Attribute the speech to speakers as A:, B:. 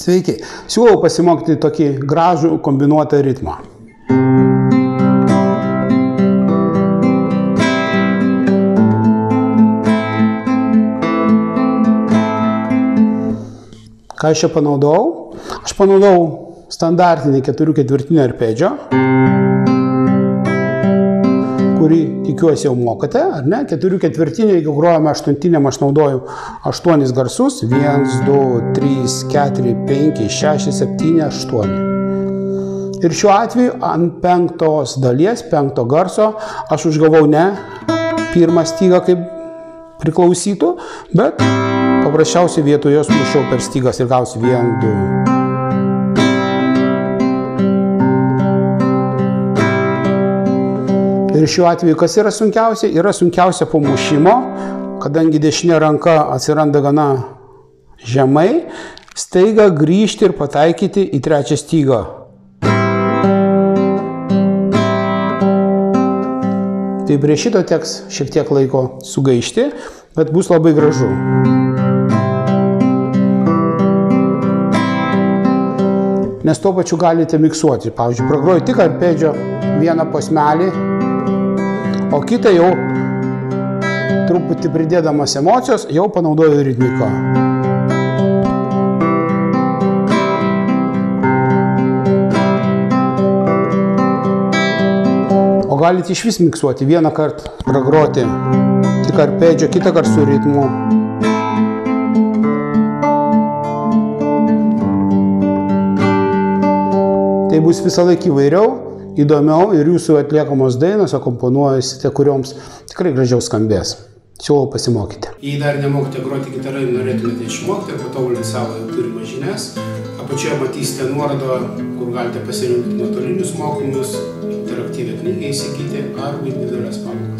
A: Sveiki, siūlau pasimokyti tokį gražų kombinuotą ritmą. Ką aš čia panaudojau? Aš panaudojau standartinį keturių ketvirtinio arpedžio kurį tikiuosi jau mokate, ar ne? Keturių ketvirtinių, jeigu grojame aštuntiniam, aš naudoju aštuonis garsus. Vienas, du, trys, keturi, penki, šeši, septyni, aštuoni. Ir šiuo atveju ant penktos dalies, penkto garso, aš užgavau ne pirmą stygą, kaip priklausytų, bet paprasčiausiai vietoje jos mušiau per stygas ir gausiu 1, 2, Ir šiuo atveju, kas yra sunkiausia? Yra sunkiausia po mušimo, kadangi dešinė ranka atsiranda gana žemai, staiga grįžti ir pataikyti į trečią stygą. Tai prie šito teks šiek tiek laiko sugaišti, bet bus labai gražu. Nes tuo pačiu galite miksuoti. Pavyzdžiui, pragroju tik arpedžio vieną posmelį o kitą jau truputį pridėdamas emocijos jau panaudoju ritmiką. O galite iš vis miksuoti, vieną kartą pragroti tik arpedžio, kitą kartą su ritmu. Tai bus visą laiką įvairiau, įdomiau ir jūsų atliekamos dainos akomponuojasite, kurioms tikrai gražiau skambės. Siūlau pasimokyti.
B: Jei dar nemokate groti gitarai norėtumėte išmokti patobulinti savo turimas žinias, apačioje matysite nuorodą, kur galite pasirinkti nuotolinius mokymus, interaktyvią knygą įsigyti ar individualias pamokas.